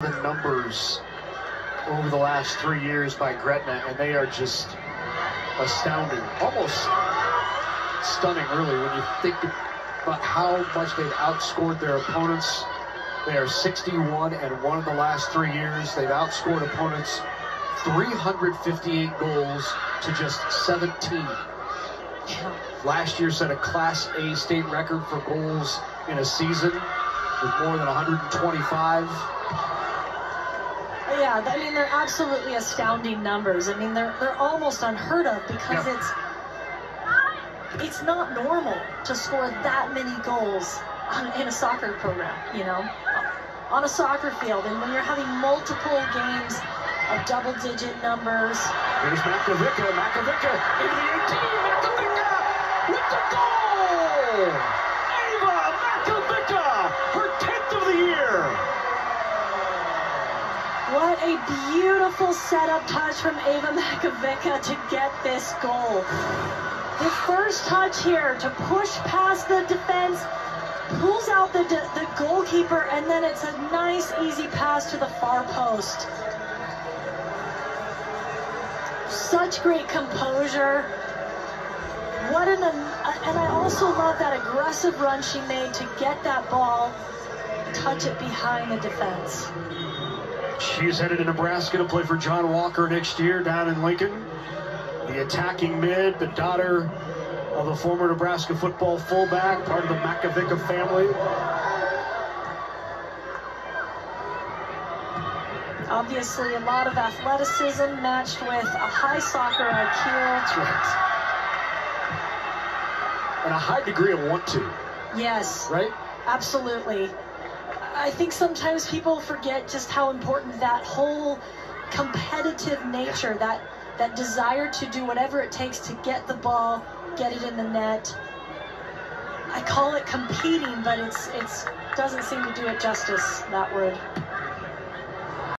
the numbers over the last three years by Gretna, and they are just astounding, almost stunning, really, when you think about how much they've outscored their opponents. They are 61 and one in the last three years. They've outscored opponents 358 goals to just 17. Last year set a Class A state record for goals in a season with more than 125. Yeah, I mean they're absolutely astounding numbers. I mean they're they're almost unheard of because Yeah. it's it's not normal to score that many goals on, in a soccer program. You know, on a soccer field, and when you're having multiple games of double-digit numbers. Here's Makovicka, Makovicka into the 18, Makovicka with the goal! Ava Makovicka, her 10th of the year! What a beautiful setup touch from Ava Makovicka to get this goal. The first touch here to push past the defense, pulls out the, the goalkeeper, and then it's a nice, easy pass to the far post. Such great composure. What an, uh, and I also love that aggressive run she made to get that ball, touch it behind the defense. She's headed to Nebraska to play for John Walker next year down in Lincoln. The attacking mid, the daughter of a former Nebraska football fullback, part of the Makovicka family. Obviously, a lot of athleticism matched with a high soccer IQ. That's right. And a high degree of want to, Yes, right? absolutely. I think sometimes people forget just how important that whole competitive nature, that that desire to do whatever it takes to get the ball, get it in the net. I call it competing, but it's it's doesn't seem to do it justice. That word.